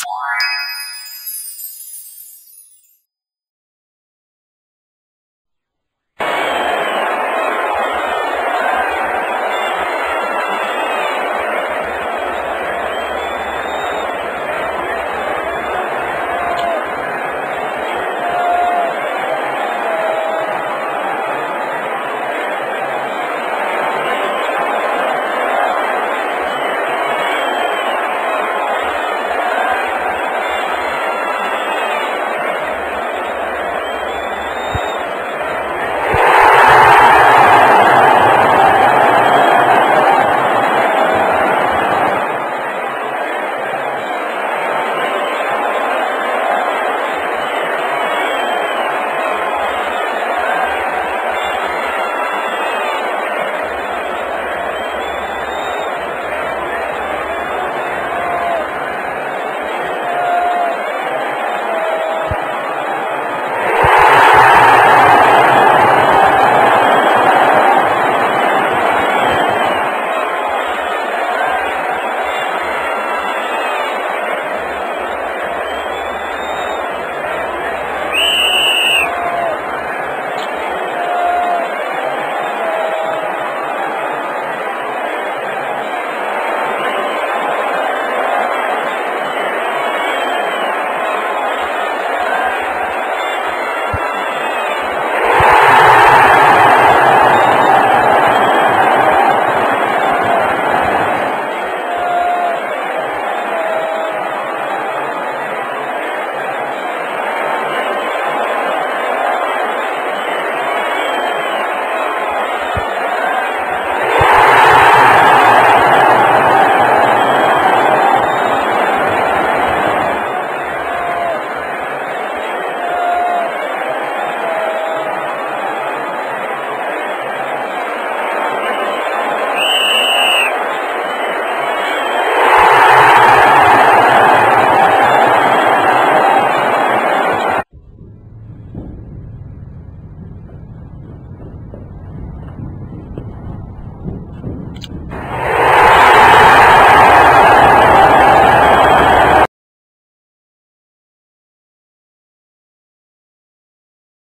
Four.